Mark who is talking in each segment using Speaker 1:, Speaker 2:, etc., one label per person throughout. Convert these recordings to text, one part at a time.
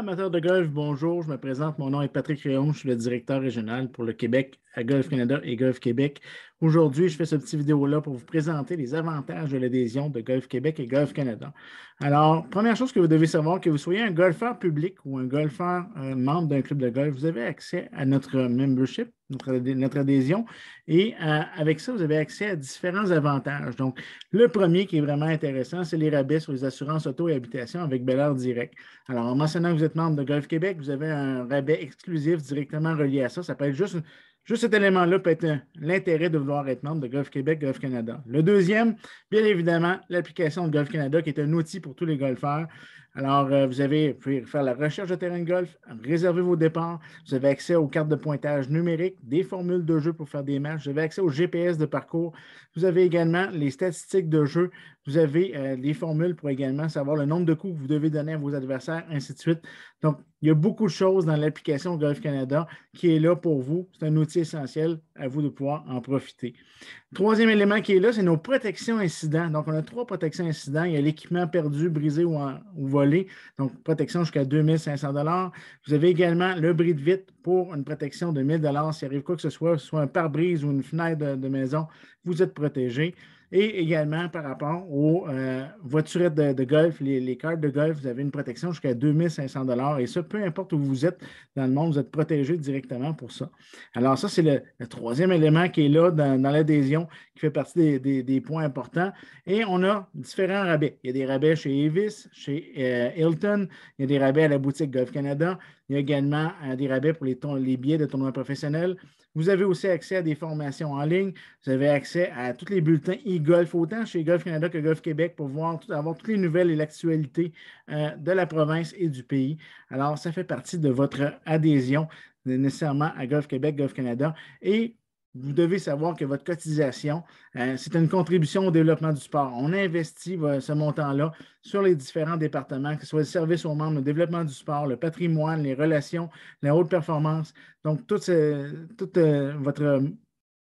Speaker 1: Amateurs de golf, bonjour. Je me présente. Mon nom est Patrick Réon. Je suis le directeur régional pour le Québec à Golf Canada et Golf Québec. Aujourd'hui, je fais cette petite vidéo-là pour vous présenter les avantages de l'adhésion de Golf Québec et Golf Canada. Alors, première chose que vous devez savoir, que vous soyez un golfeur public ou un golfeur euh, membre d'un club de golf, vous avez accès à notre membership, notre, adhésion, et euh, avec ça, vous avez accès à différents avantages. Donc, le premier qui est vraiment intéressant, c'est les rabais sur les assurances auto et habitation avec Bel Direct. Alors, en mentionnant que vous êtes membre de Golf Québec, vous avez un rabais exclusif directement relié à ça. Ça peut être juste Juste cet élément-là peut être l'intérêt de vouloir être membre de Golf Québec, Golf Canada. Le deuxième, bien évidemment, l'application de Golf Canada, qui est un outil pour tous les golfeurs. Alors, euh, vous avez, pouvez faire la recherche de terrain de golf, réserver vos départs. Vous avez accès aux cartes de pointage numériques, des formules de jeu pour faire des matchs. Vous avez accès au GPS de parcours. Vous avez également les statistiques de jeu. Vous avez euh, des formules pour également savoir le nombre de coups que vous devez donner à vos adversaires, ainsi de suite. Donc, il y a beaucoup de choses dans l'application Golf Canada qui est là pour vous. C'est un outil essentiel à vous de pouvoir en profiter. Troisième élément qui est là, c'est nos protections incidents. Donc, on a trois protections incidents. Il y a l'équipement perdu, brisé ou, volé. Donc, protection jusqu'à 2500 Vous avez également le bris de vitre pour une protection de 1000 S'il arrive quoi que ce soit, soit un pare-brise ou une fenêtre de maison, vous êtes protégé. Et également par rapport aux euh, voiturettes de, golf, les, cartes de golf, vous avez une protection jusqu'à 2500 Et ça, peu importe où vous êtes dans le monde, vous êtes protégé directement pour ça. Alors, ça, c'est le, troisième élément qui est là dans, l'adhésion, qui fait partie des, points importants. Et on a différents rabais. Il y a des rabais chez Evis, chez euh, Hilton, il y a des rabais à la boutique Golf Canada, il y a également euh, des rabais pour les, billets de tournois professionnels. Vous avez aussi accès à des formations en ligne. Vous avez accès à tous les bulletins e-golf, autant chez Golf Canada que Golf Québec, pour voir, avoir toutes les nouvelles et l'actualité euh, de la province et du pays. Alors, ça fait partie de votre adhésion nécessairement à Golf Québec, Golf Canada. Et vous devez savoir que votre cotisation, euh, c'est une contribution au développement du sport. On investit ce montant-là sur les différents départements, que ce soit le service aux membres, le développement du sport, le patrimoine, les relations, la haute performance. Donc, tout, toute euh, votre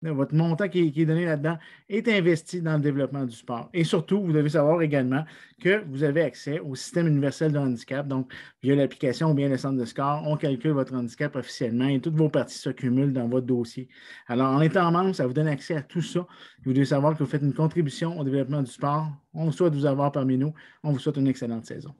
Speaker 1: votre montant qui, est donné là-dedans est investi dans le développement du sport. Et surtout, vous devez savoir également que vous avez accès au système universel de handicap. Donc, via l'application ou bien le centre de score, on calcule votre handicap officiellement et toutes vos parties se cumulent dans votre dossier. Alors, en étant membre, ça vous donne accès à tout ça. Vous devez savoir que vous faites une contribution au développement du sport. On souhaite vous avoir parmi nous. On vous souhaite une excellente saison.